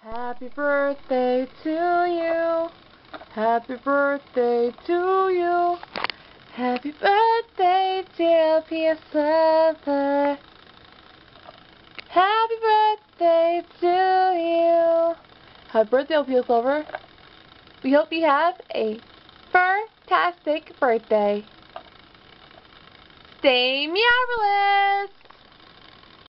Happy birthday to you. Happy birthday to you. Happy birthday, dear PS7. Happy birthday to you. Happy birthday, PS Lover. We hope you have a fantastic birthday. Stay Meowverlous!